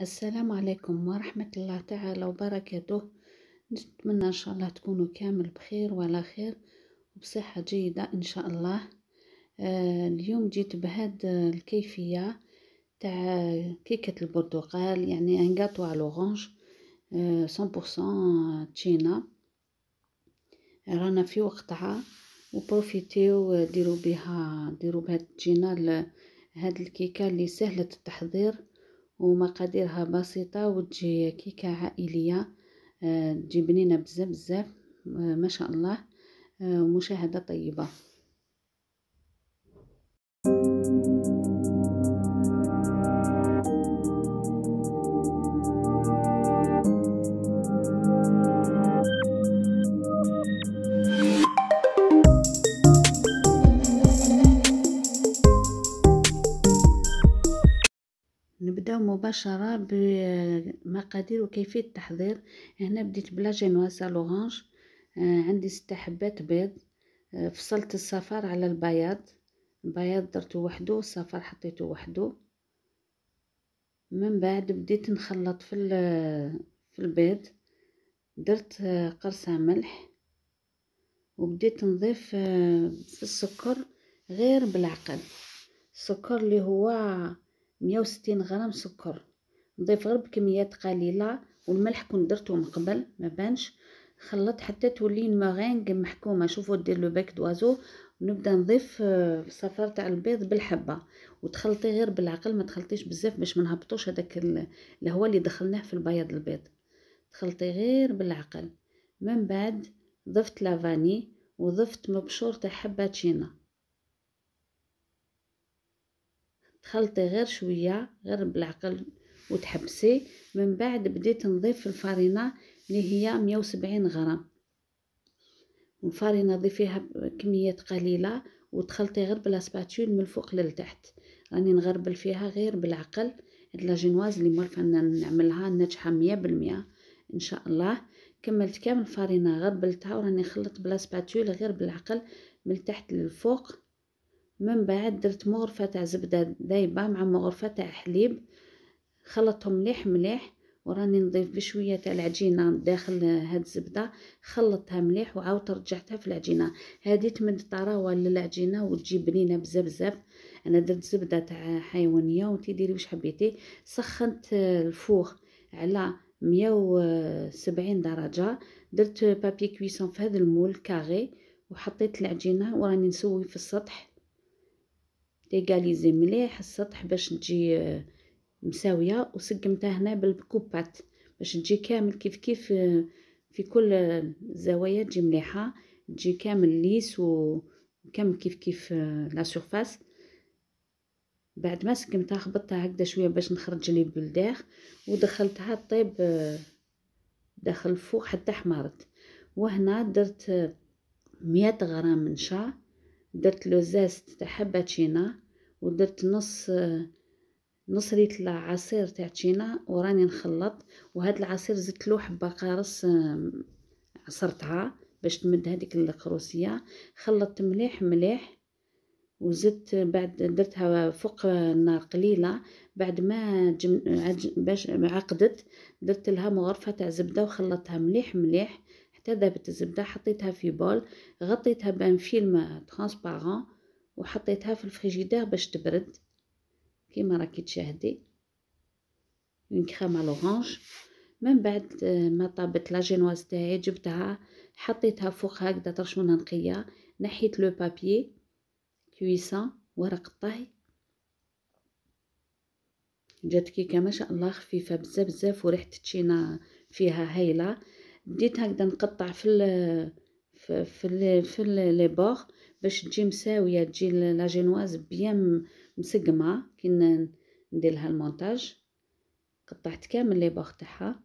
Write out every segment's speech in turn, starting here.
السلام عليكم ورحمة الله تعالى وبركاته. نتمنى إن شاء الله تكونوا كامل بخير وعلى خير وبصحة جيدة إن شاء الله. آه اليوم جيت بهاد الكيفية تاع كيكة البرتقال يعني un gâteau à l'orange cent pour cent تشينا. رانا في وقتها وبروفيتيو ديروا بها ديروا بهاد التشينا هاد الكيكة اللي سهلة التحضير. ومقاديرها بسيطة وتجي كيكة عائلية آه، تجي بنينة بزاف بزاف آه، ما شاء الله آه، ومشاهدة طيبة. نبداو مباشرة بمقادير وكيفية التحضير. هنا بديت ب la génoise l'orange آه، عندي ستة حبات بيض. آه، فصلت الصفار على البياض. البياض درتو وحدو والصفار حطيتو وحدو. من بعد بديت نخلط في في البيض. درت آه، قرصة ملح. وبديت نضيف في السكر غير بالعقل السكر اللي هو مية وستين غرام سكر. نضيف غير بكميات قليلة والملح كنت درتو من قبل ما بانش. خلط حتى تولي المغانغ محكومة. شوفوا دير le bec d'oiseau ونبدا نضيف الصفار تاع البيض بالحبة. وتخلطي غير بالعقل ما تخلطيش بزاف باش ما نهبطوش هذاك الهواء اللي دخلناه في البياض البيض. تخلطي غير بالعقل. من بعد ضفت لافاني وضفت مبشور تاع حبة تشينا. تخلطي غير شوية غير بالعقل وتحبسي. من بعد بديت نضيف الفارينة اللي هي 170 غرام. الفارينة ضيفيها كميات قليلة وتخلطي غير بلا سباتول من الفوق للتحت. راني نغربل فيها غير بالعقل. هاد لاجينواز اللي مولفه نعملها ناجحة مية بالمية إن شاء الله. كملت كامل الفارينة غربلتها وراني خلطت بلا سباتول غير بالعقل من تحت للفوق. من بعد درت مغرفة تاع زبدة ذايبة مع مغرفة تاع حليب خلطهم مليح مليح وراني نضيف بشوية تاع العجينة داخل هاد الزبدة خلطتها مليح وعاودت رجعتها في العجينة. هادي تمد طراوة للعجينة وتجي بنينه بزاف بزاف. أنا درت زبدة تاع حيوانية وانتي ديري واش حبيتي. سخنت ال four على مية وسبعين درجة درت papier cuisson في هذا ال moule carré وحطيت العجينة وراني نسوي في السطح l'égaliser مليح السطح باش تجي آه، مساوية وسقمتها هنا بالكوبات باش تجي كامل كيف كيف آه، في كل الزوايا تجي مليحة تجي كامل lisse وكامل كيف كيف آه، la surface بعد ما سقمتها خبطتها هكذا شوية باش نخرج لي بالداخ ودخلتها طيب داخل الفوق حتى حمرت وهنا درت مية غرام نشا درت لو زاست تاع حبة تشينا ودرت نص نص ليتر عصير تاع تشينا وراني نخلط وهاد العصير زدت له حبة قارص عصرتها باش تمد هذيك القروسيه خلطت مليح مليح وزدت بعد درتها فوق النار قليلة. بعد ما جم... باش عقدت درت لها مغرفة تاع زبدة وخلطتها مليح مليح. حتى ذابت الزبدة حطيتها في bol غطيتها ب un film transparent وحطيتها في الفريجيدير باش تبرد. كيما راكي تشاهدي une crème l'orange من بعد ما طابت la génoise تاعي جبتها حطيتها فوق هكذا torchon نقي نحيت le papier cuisson ورق الطهي. جات كيكة ما شاء الله خفيفة بزاف بزاف وريحة التشينا فيها هايلة. بديت هكذا نقطع في ال في في ال في les bords باش تجي مساوية تجي la génoise bien مسقمة كي ندير لها المونتاج. قطعت كامل les bords تاعها.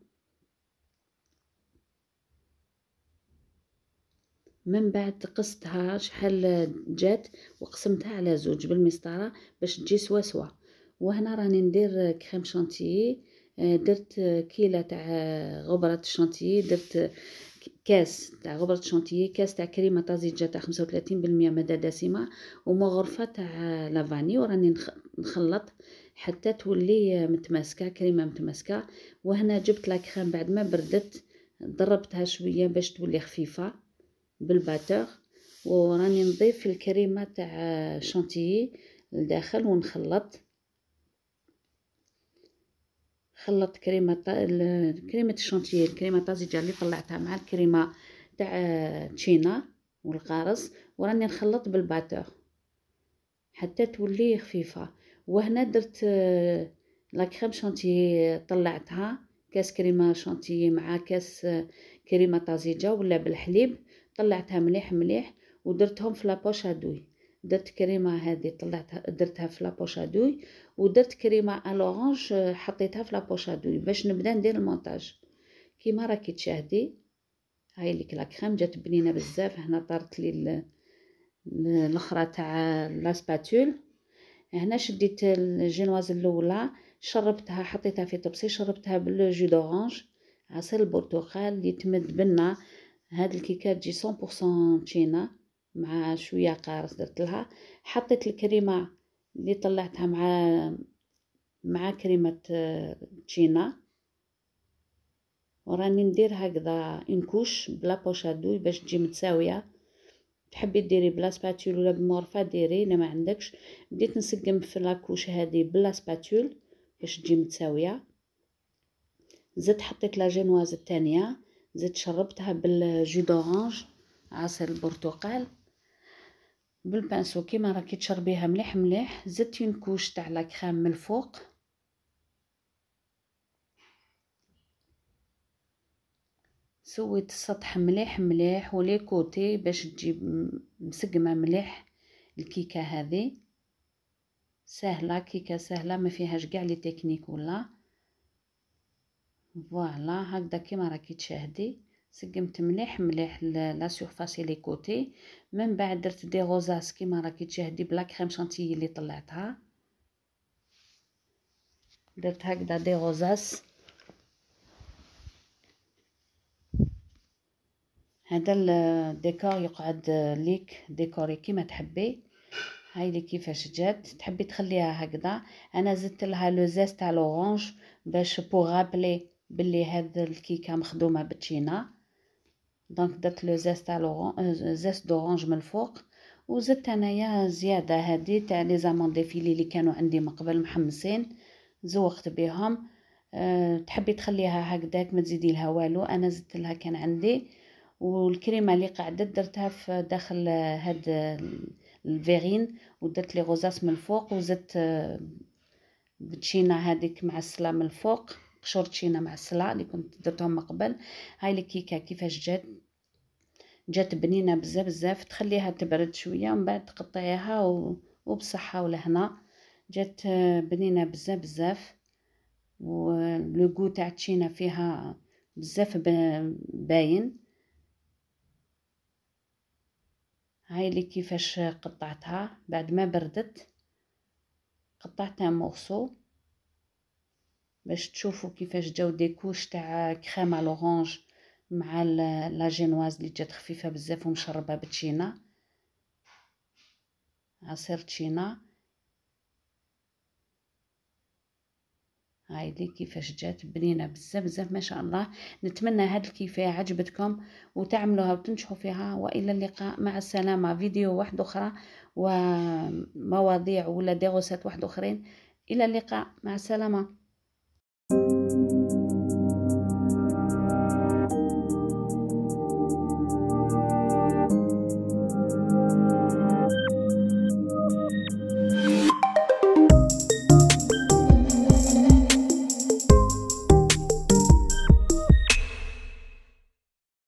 من بعد قستها شحال جات وقسمتها على زوج بالمسطرة باش تجي سوا سوا. وهنا راني ندير crème chantilly درت كيلة تاع غبرة الشانتيي درت كاس تاع غبرة الشانتيي كاس تاع كريمة طازجة تاع خمسة وثلاثين بالمية مادة دسمة ومغرفة تاع لافاني وراني نخلط حتى تولي متماسكة كريمة متماسكة. وهنا جبت لا كريم بعد ما بردت ضربتها شوية باش تولي خفيفة بالباتور وراني نضيف الكريمة تاع شونتيي لداخل ونخلط. خلطت كريمة كريمة الشونتيي الكريمه طازجة اللي طلعتها مع الكريمة تاع تشينا والقارص وراني نخلط بال batteur حتى تولي خفيفة. وهنا درت la crème chantilly طلعتها كاس كريمة شونتيي مع كاس كريمة طازجة ولا بالحليب طلعتها مليح مليح ودرتهم في la poche à douille. درت كريمة هذه طلعتها درتها في la poche à douille ودرت كريمة l'orange حطيتها في la poche à douille باش نبدا ندير المونتاج. كيما راكي تشاهدي هاي ليك la crème جات بنينة بزاف هنا طارت لي الأخرى تاع la spatule. هنا شديت الجينواز الأولى شربتها حطيتها في طبسي شربتها بال jus d'orange عصير البرتقال اللي تمد بنة هاد الكيكه تجي 100% تشينا. مع شوية قارص درت لها حطيت الكريمة اللي طلعتها مع مع كريمة تشينا. وراني ندير هكذا انكوش بلا بوشادوي باش تجي متساوية. تحبي ديري ب la spatule ولا بمغرفة ديري إلا ما عندكش. بديت نسقم في la couche هذه ب la spatule باش تجي متساوية. زدت حطيت la génoise الثانية زدت شربتها بال jus d'orange عصير البرتقال. بال pinceau كيما راكي تشربيها مليح مليح زدت une couche تاع la crème من الفوق. سويت السطح مليح مليح و les côtés باش تجيب مسقمة مليح الكيكة هذه سهلة كيكة سهلة ما فيهاش كاع les techniques ولا. voilà هكذا كيما راكي تشاهدي. سقمت مليح مليح la surface les côtés. من بعد درت des rosaces كيما راكي تشاهدي ب la crème chantilly اللي طلعتها. درت هكذا des rosaces هذا الديكور يقعد ليك ديكوري كيما تحبي. هاي ليك كيفاش جات. تحبي تخليها هكذا. أنا زدت لها le zeste تاع l'orange باش pour rappeler بلي هاد الكيكة مخدومة بالتشينا donc درت le zeste تاع zeste d'orange من الفوق. وزدت انايا زيادة. هادي تاع les amandes effilées اللي كانوا عندي من قبل محمسين. زوقت بهم أه تحبي تخليها هكذاك ما تزيدي لها والو. أنا زدت لها كان عندي. والكريمه اللي قعدت درتها في داخل هاد ال verrines ودرت les rosaces من الفوق. وزدت بتشينا هذيك معسله من الفوق. قشور تشينا معسله اللي كنت درتهم من قبل. هاي الكيكه كيفاش جات؟ جات بنينة بزاف بزاف. تخليها تبرد شوية ومن بعد تقطعيها وبصحة ولهنا. جات بنينة بزاف بزاف. ولو غو تاع تشينا فيها بزاف باين. هاي اللي كيفاش قطعتها. بعد ما بردت قطعتها morceau باش تشوفوا كيفاش جاو des couches تاع كريمه l'orange مع la génoise اللي جات خفيفة بزاف ومشربة بتشينا. عصير تشينا. هاي ليك كيفاش جات بنينه بزاف بزاف ما شاء الله. نتمنى هاد الكيفية عجبتكم وتعملوها وتنجحوا فيها. وإلى اللقاء. مع السلامة. فيديو واحد أخرى ومواضيع ولا دروسات واحد أخرين. إلى اللقاء. مع السلامة.